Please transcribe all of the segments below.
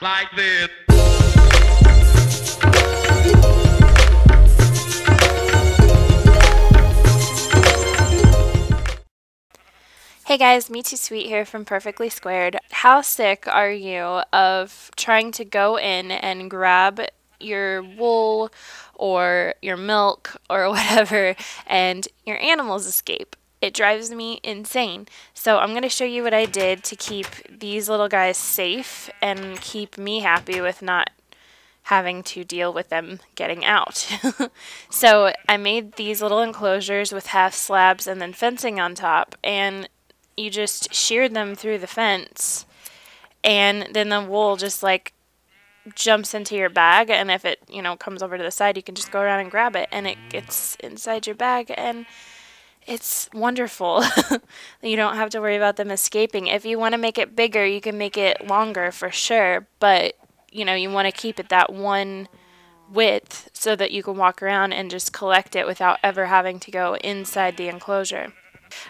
like this. Hey guys, Me2sweet here from Perfectly Squared. How sick are you of trying to go in and grab your wool or your milk or whatever and your animals escape? It drives me insane. So I'm going to show you what I did to keep these little guys safe and keep me happy with not having to deal with them getting out. so I made these little enclosures with half slabs and then fencing on top and you just sheared them through the fence and then the wool just like jumps into your bag and if it you know comes over to the side you can just go around and grab it and it gets inside your bag and it's wonderful. You don't have to worry about them escaping. If you want to make it bigger you can make it longer for sure but you know you want to keep it that one width so that you can walk around and just collect it without ever having to go inside the enclosure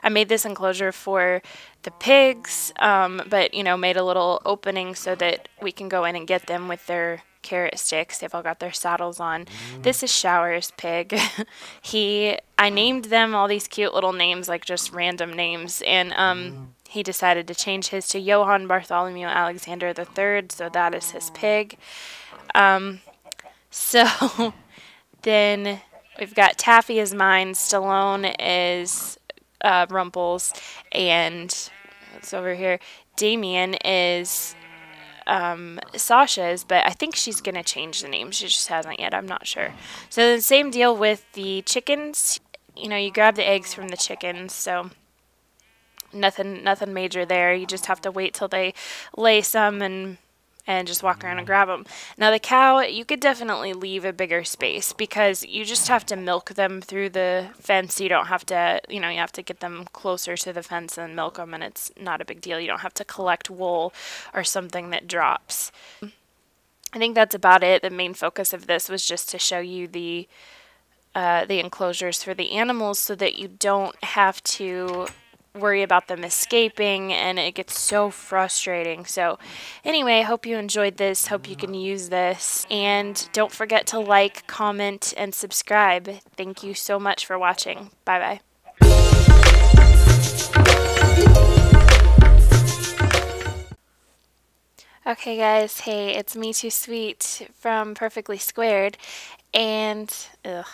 I made this enclosure for the pigs, um, but you know, made a little opening so that we can go in and get them with their carrot sticks. They've all got their saddles on. Mm. This is Showers Pig. he, I named them all these cute little names, like just random names, and um, mm. he decided to change his to Johann Bartholomew Alexander III, so that is his pig. Um, so then we've got Taffy is mine, Stallone is uh, Rumples, and it's over here? Damien is um, Sasha's, but I think she's going to change the name. She just hasn't yet. I'm not sure. So the same deal with the chickens. You know, you grab the eggs from the chickens, so nothing nothing major there. You just have to wait till they lay some and and just walk around and grab them. Now the cow, you could definitely leave a bigger space because you just have to milk them through the fence. You don't have to, you know, you have to get them closer to the fence and milk them and it's not a big deal. You don't have to collect wool or something that drops. I think that's about it. The main focus of this was just to show you the uh, the enclosures for the animals so that you don't have to worry about them escaping and it gets so frustrating. So anyway, I hope you enjoyed this. Hope you can use this. And don't forget to like, comment, and subscribe. Thank you so much for watching. Bye-bye. Okay guys, hey, it's Me2sweet from Perfectly Squared and ugh.